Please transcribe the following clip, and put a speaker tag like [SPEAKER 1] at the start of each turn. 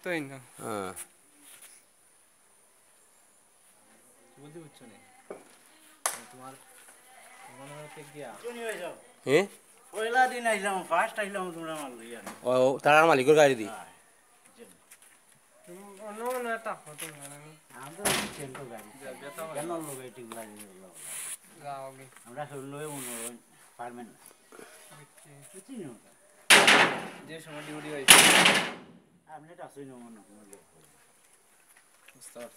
[SPEAKER 1] তুই না
[SPEAKER 2] হ্যাঁ
[SPEAKER 3] বলতে বুঝছ না তোমার মনে হয় কে গিয়া
[SPEAKER 2] হ্যাঁ
[SPEAKER 4] পয়লা দিন আইলাম ফার্স্ট আইলাম তোমরা মাল লইয়া
[SPEAKER 2] ও তারার মালিকের গাড়ি দি।
[SPEAKER 1] অন্য অন্য একটা ফটো
[SPEAKER 4] আমরা চেন্টো গাড়ি কেন লোক এটি গাড়ি
[SPEAKER 1] যাও
[SPEAKER 4] আমরা শুনলে মনে হয় পারবেন না
[SPEAKER 3] যে সময় ডিউটি হয়েছে।
[SPEAKER 4] আপনি এটা আসুন মনে হয়
[SPEAKER 3] বুঝতে পারছ